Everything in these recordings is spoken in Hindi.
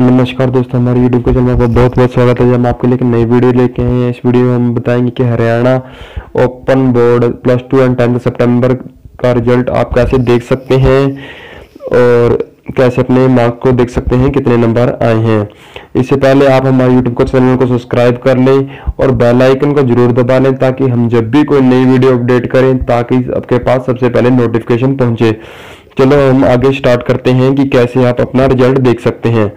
नमस्कार दोस्तों, हमारे यूट्यूब चैनल पर बहुत बहुत स्वागत है। हम आपके लिए एक नई वीडियो लेके आए हैं। इस वीडियो में हम बताएँगे कि Haryana open board plus two and tenth सितंबर का रिज़ल्ट आप कैसे देख सकते हैं और कैसे अपने मार्क को देख सकते हैं, कितने नंबर आए हैं। इससे पहले आप हमारे यूट्यूब को चैनल को सब्सक्राइब कर लें और बेल आइकन को ज़रूर दबा लें ताकि हम जब भी कोई नई वीडियो अपडेट करें, ताकि आपके पास सबसे पहले नोटिफिकेशन पहुँचे। चलो हम आगे स्टार्ट करते हैं कि कैसे आप अपना रिज़ल्ट देख सकते हैं।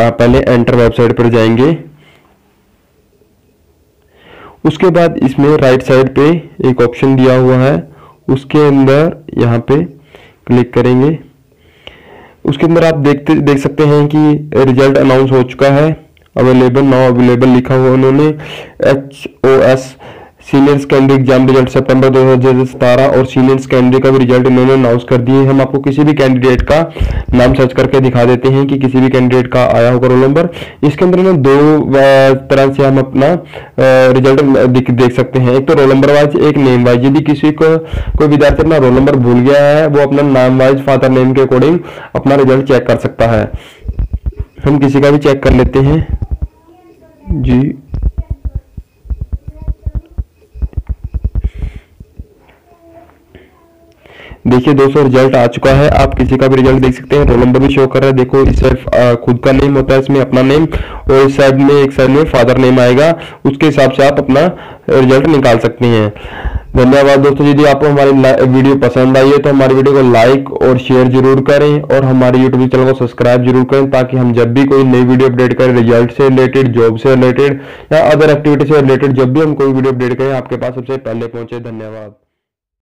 आप पहले एंटर वेबसाइट पर जाएँगे। उसके बाद इसमें राइट साइड पे एक ऑप्शन दिया हुआ है। उसके अंदर यहाँ पे क्लिक करेंगे। उसके अंदर आप देखते, देख सकते हैं कि रिज़ल्ट अनाउंस हो चुका है। अवेलेबल नाउ अवेलेबल लिखा हुआ उन्होंने। H O S senior secondary exam result सितंबर दो और सीनियर सेकेंडरी का भी रिज़ल्ट इन्होंने अनाउंस कर दिए हम आपको किसी भी कैंडिडेट का नाम सर्च करके दिखा देते हैं कि किसी भी कैंडिडेट का आया होगा रोल नंबर इसके अंदर में दो तरह से हम अपना रिज़ल्ट देख सकते हैं। एक तो रोल नंबर वाइज एक नेम वाइज यदि किसी को, कोई विद्यार्थी अपना रोल नंबर भूल गया है, वो अपना नाम वाइज फादर नेम के अकॉर्डिंग अपना रिज़ल्ट चेक कर सकता है। हम किसी का भी चेक कर लेते हैं। जी। देखिए दोस्तों रिज़ल्ट आ चुका है। आप किसी का भी रिज़ल्ट देख सकते हैं। रोल नंबर भी शो कर रहा है। देखो, इस साइड खुद का नेम होता है इसमें अपना नेम और इस साइड में, एक साइड में फादर नेम आएगा। उसके हिसाब से आप अपना रिज़ल्ट निकाल सकते हैं। धन्यवाद दोस्तों। यदि आपको हमारी वीडियो पसंद आई है तो हमारी वीडियो को लाइक और शेयर ज़रूर करें और हमारे यूट्यूब चैनल को सब्सक्राइब ज़रूर करें ताकि हम जब भी कोई नई वीडियो अपडेट करें रिज़ल्ट से रिलेटेड जॉब से रिलेटेड या अदर एक्टिविटी से रिलेटेड जब भी हम कोई वीडियो अपडेट करें, आपके पास सबसे पहले पहुँचे। धन्यवाद।